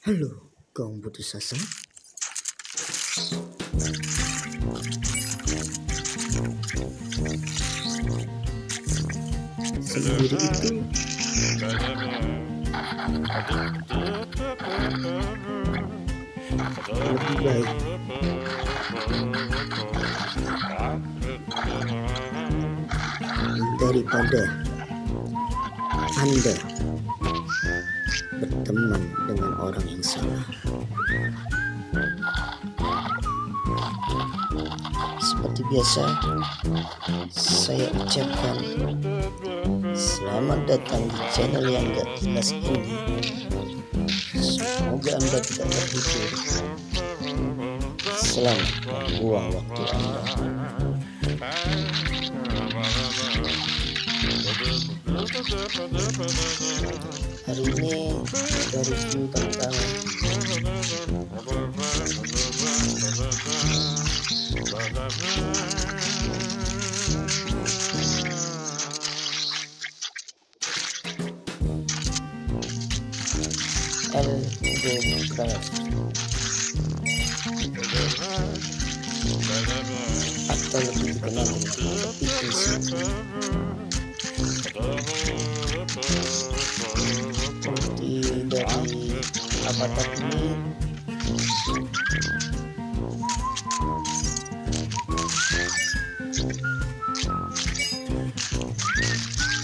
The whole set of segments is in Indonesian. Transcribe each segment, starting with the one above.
Halo, kaum putus asa. Sendiri itu. Lebih baik. Daripada Anda berteman dengan orang yang salah. Seperti biasa, saya ucapkan selamat datang di channel yang gak jelas ini. Semoga Anda tidak terhibur. Selamat membuang waktu Anda. Hari ini kita review tentang L-Go-Craft atau lebih dikenal avatar ini.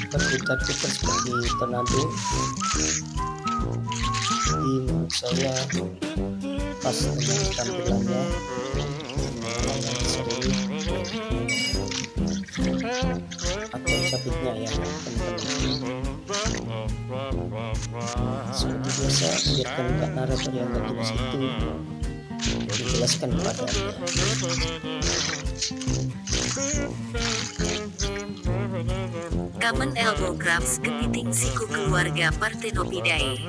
Berputar-putar seperti tornado. Jadi menurut saya pas dengan tampilannya. Yang sering atau sabitnya ya seperti biasa biarkan kak narator yang gak jelas itu dijelaskan kepada anda Common elbow crabs kepiting siku keluarga Parthenopidae.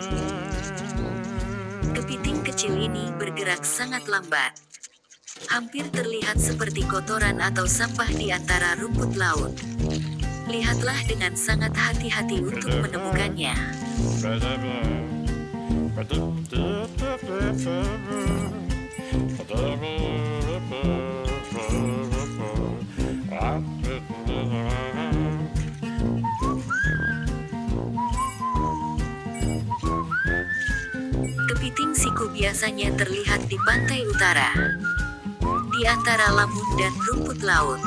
Kepiting kecil ini bergerak sangat lambat. Hampir terlihat seperti kotoran atau sampah di antara rumput laut. Lihatlah dengan sangat hati-hati untuk menemukannya. Kepiting siku biasanya terlihat di pantai utara, di antara lamun dan rumput laut.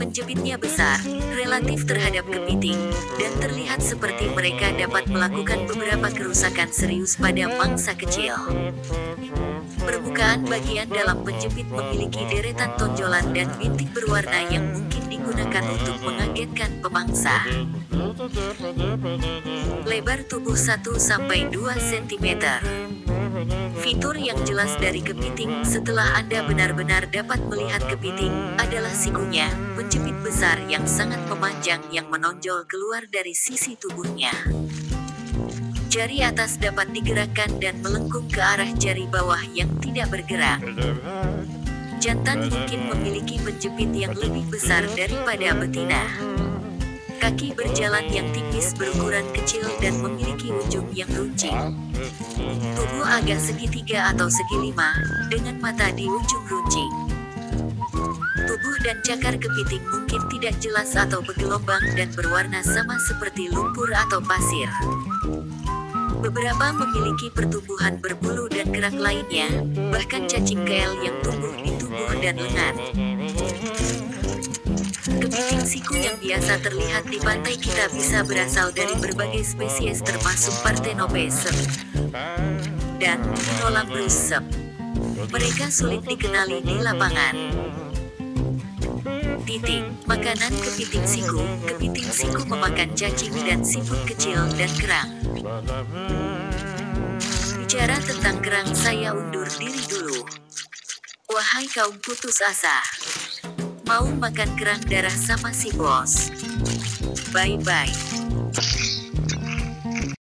Penjepitnya besar, relatif terhadap kepiting, dan terlihat seperti mereka dapat melakukan beberapa kerusakan serius pada mangsa kecil. Permukaan bagian dalam penjepit memiliki deretan tonjolan dan bintik berwarna yang mungkin digunakan untuk mengagetkan pemangsa. Lebar tubuh 1-2 cm. Fitur yang jelas dari kepiting setelah Anda benar-benar dapat melihat kepiting adalah sikunya, penjepit besar yang sangat memanjang yang menonjol keluar dari sisi tubuhnya. Jari atas dapat digerakkan dan melengkung ke arah jari bawah yang tidak bergerak. Jantan mungkin memiliki penjepit yang lebih besar daripada betina. Kaki berjalan yang tipis berukuran kecil dan memiliki ujung yang runcing. Tubuh agak segitiga atau segi lima, dengan mata di ujung runcing. Tubuh dan cakar kepiting mungkin tidak jelas atau bergelombang dan berwarna sama seperti lumpur atau pasir. Beberapa memiliki pertumbuhan berbulu dan gerak lainnya, bahkan cacing keel yang tumbuh di tubuh dan lengan. Kepiting siku yang biasa terlihat di pantai kita bisa berasal dari berbagai spesies termasuk Parthenopaeus dan Nolambus Mereka sulit dikenali di lapangan. Titik, makanan kepiting siku, kepiting siku memakan cacing dan siput kecil dan kerang. Bicara tentang kerang saya undur diri dulu. Wahai kaum putus asa. Mau makan kerang darah sama si bos. Bye-bye.